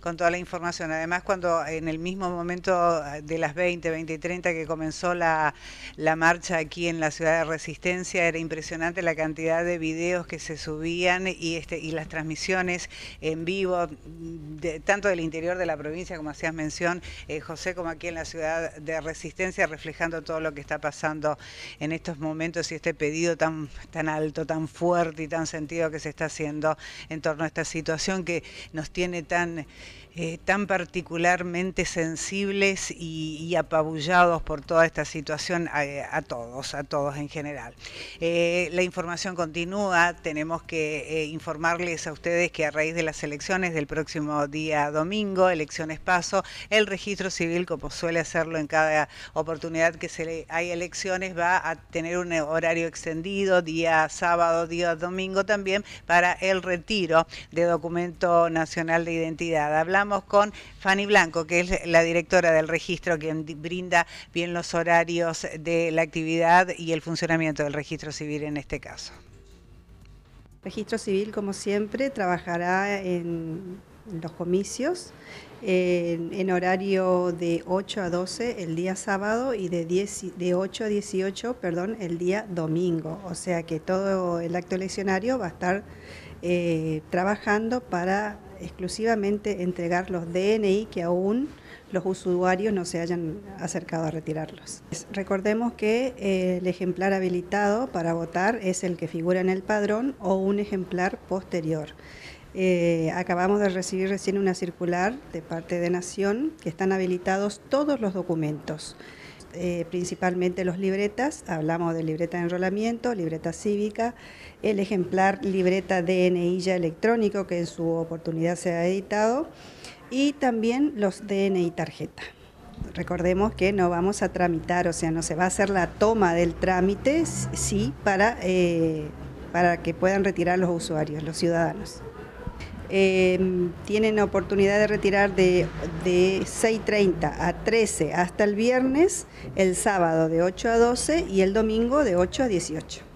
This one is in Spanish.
con toda la información. Además, cuando en el mismo momento de las 20, 20 y 30 que comenzó la, marcha aquí en la ciudad de Resistencia, era impresionante la cantidad de videos que se subían y, este, y las transmisiones en vivo, de, tanto del interior de la provincia, como hacías mención, eh, José, como aquí en la ciudad de Resistencia, reflejando todo lo que está pasando en estos momentos y este pedido tan, tan alto, tan fuerte y tan sentido que se está haciendo en torno a esta situación que nos tiene tan eh, tan particularmente sensibles y, apabullados por toda esta situación a, todos, a todos en general. Eh, la información continúa, tenemos que eh, informarles a ustedes que a raíz de las elecciones del próximo día domingo, elecciones paso, el registro civil, como suele hacerlo en cada oportunidad que hay elecciones, va a tener un horario extendido, día sábado, día domingo también, para el retiro de documento nacional de identidad con Fanny Blanco, que es la directora del registro, quien brinda bien los horarios de la actividad y el funcionamiento del registro civil en este caso. registro civil, como siempre, trabajará en los comicios en, horario de 8 a 12 el día sábado y de, 10, de 8 a 18 perdón, el día domingo. O sea que todo el acto eleccionario va a estar eh, trabajando para exclusivamente entregar los DNI que aún los usuarios no se hayan acercado a retirarlos. Recordemos que eh, el ejemplar habilitado para votar es el que figura en el padrón o un ejemplar posterior. Eh, acabamos de recibir recién una circular de parte de Nación que están habilitados todos los documentos. Eh, principalmente los libretas, hablamos de libreta de enrolamiento, libreta cívica, el ejemplar libreta DNI ya electrónico que en su oportunidad se ha editado y también los DNI tarjeta. Recordemos que no vamos a tramitar, o sea, no se va a hacer la toma del trámite, sí, para, eh, para que puedan retirar los usuarios, los ciudadanos. Em, tienen oportunidad de retirar de, de 6.30 a 13 hasta el viernes, el sábado de 8 a 12 y el domingo de 8 a 18.